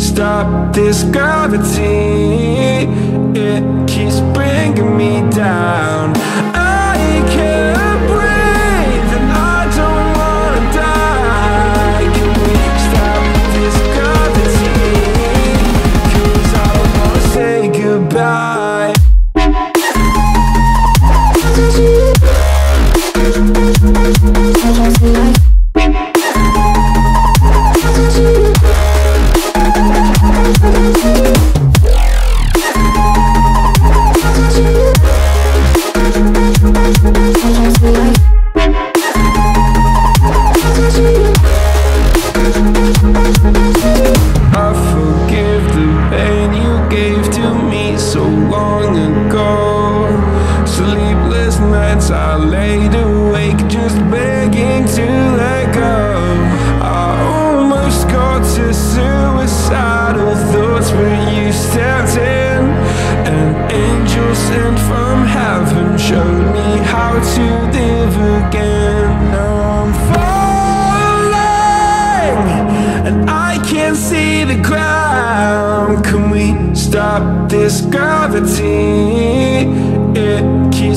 stop this gravity? It keeps bringing me down I can't breathe and I don't wanna die stop this gravity? Cause I don't wanna say goodbye nights I laid awake just begging to let go. I almost got to suicidal thoughts, but you stepped in. An angel sent from heaven showed me how to live again. Now I'm falling and I can't see the ground. Can we stop this gravity? It keeps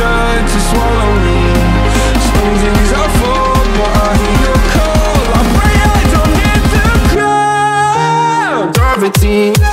tried to swallow me. Some days I fall, but I hear your call. I pray I don't hit ground. Gravity. Gravity.